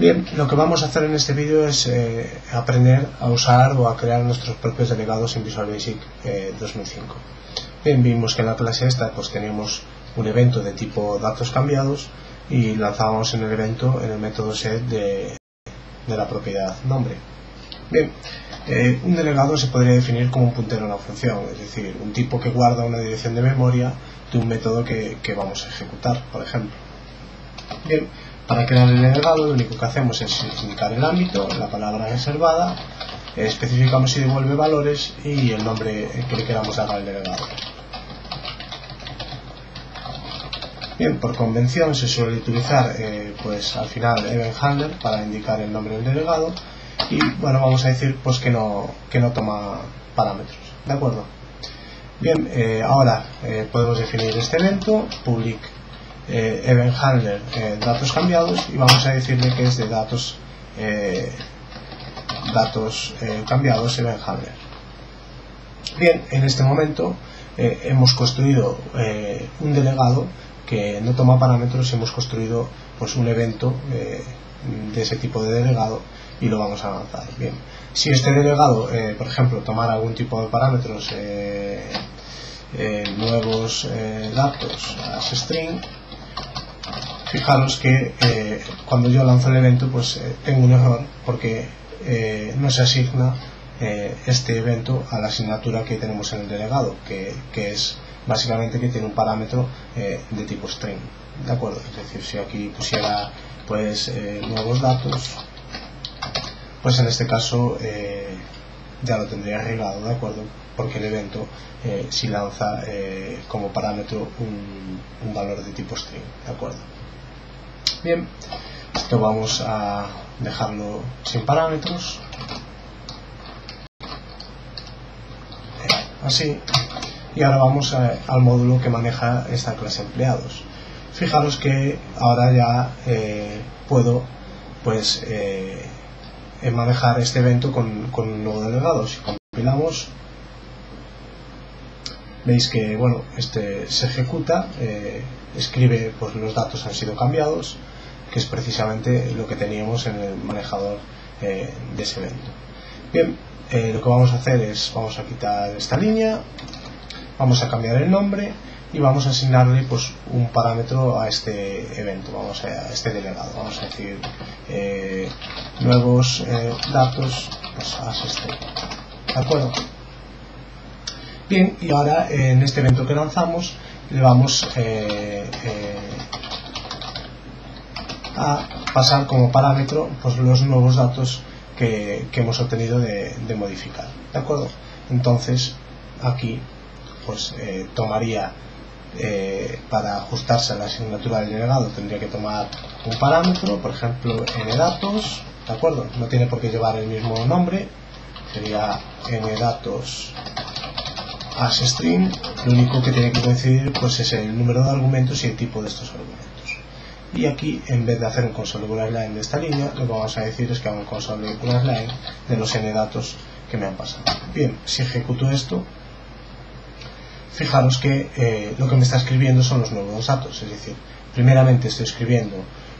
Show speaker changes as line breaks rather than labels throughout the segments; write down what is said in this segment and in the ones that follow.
Bien, lo que vamos a hacer en este vídeo es eh, aprender a usar o a crear nuestros propios delegados en Visual Basic 2005. Eh, Bien, vimos que en la clase esta pues teníamos un evento de tipo datos cambiados y lanzábamos en el evento en el método set de, la propiedad nombre. Bien, eh, un delegado se podría definir como un puntero a una función, es decir, un tipo que guarda una dirección de memoria de un método que, que vamos a ejecutar, por ejemplo. Bien, para crear el delegado lo único que hacemos es indicar el ámbito, la palabra reservada, especificamos si devuelve valores y el nombre que le queramos dar al delegado. Bien, por convención se suele utilizar eh, pues al final event handler para indicar el nombre del delegado y bueno vamos a decir pues que no, que no toma parámetros, ¿de acuerdo? Bien, eh, ahora eh, podemos definir este evento, public eh, event handler eh, datos cambiados y vamos a decirle que es de datos eh, datos cambiados event handler. Bien en este momento hemos construido un delegado que no toma parámetros hemos construido pues un evento de ese tipo de delegado y lo vamos a avanzar. Bien si este delegado por ejemplo tomara algún tipo de parámetros nuevos datos as string fijaros que eh, cuando yo lanzo el evento pues eh, tengo un error porque eh, no se asigna este evento a la asignatura que tenemos en el delegado que, es básicamente que tiene un parámetro de tipo string de acuerdo es decir si aquí pusiera pues nuevos datos pues en este caso ya lo tendría arreglado de acuerdo porque el evento si lanza como parámetro un, un valor de tipo string de acuerdo Bien, esto vamos a dejarlo sin parámetros. Así. Y ahora vamos al módulo que maneja esta clase empleados. Fijaros que ahora ya eh, puedo pues eh, manejar este evento con, un nuevo delegado. Si compilamos, veis que bueno, este se ejecuta, eh, escribe pues los datos han sido cambiados que es precisamente lo que teníamos en el manejador eh, de ese evento. Bien, eh, lo que vamos a hacer es, vamos a quitar esta línea, vamos a cambiar el nombre y vamos a asignarle pues un parámetro a este evento, vamos a, este delegado, vamos a decir eh, nuevos datos pues este, ¿de acuerdo? Bien, y ahora en este evento que lanzamos le vamos a pasar como parámetro pues, los nuevos datos que, hemos obtenido de, modificar. ¿De acuerdo? Entonces, aquí pues eh, tomaría eh, para ajustarse a la asignatura del delegado tendría que tomar un parámetro, por ejemplo datos ¿de acuerdo? No tiene por qué llevar el mismo nombre, sería datos as string, lo único que tiene que coincidir pues es el número de argumentos y el tipo de estos argumentos. Y aquí en vez de hacer un console line de esta línea lo que vamos a decir es que hago un console line de los n datos que me han pasado. Bien, si ejecuto esto fijaros que eh, lo que me está escribiendo son los nuevos datos. Es decir, primeramente estoy escribiendo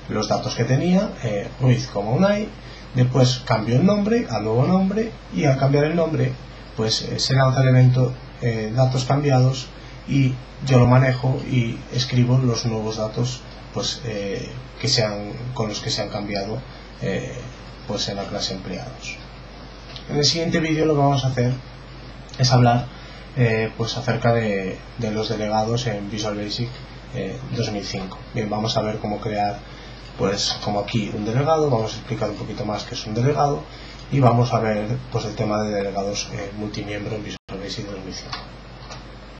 los datos que tenía eh, Ruiz como Unai después cambio el nombre al nuevo nombre y al cambiar el nombre pues eh, se lanza el eh, datos cambiados y yo lo manejo y escribo los nuevos datos pues eh, que sean con los que se han cambiado eh, pues en la clase empleados. En el siguiente vídeo lo que vamos a hacer es hablar eh, pues acerca de, los delegados en Visual Basic 2005 bien vamos a ver cómo crear pues como aquí un delegado vamos a explicar un poquito más qué es un delegado y vamos a ver pues el tema de delegados multimiembro en Visual Basic 2005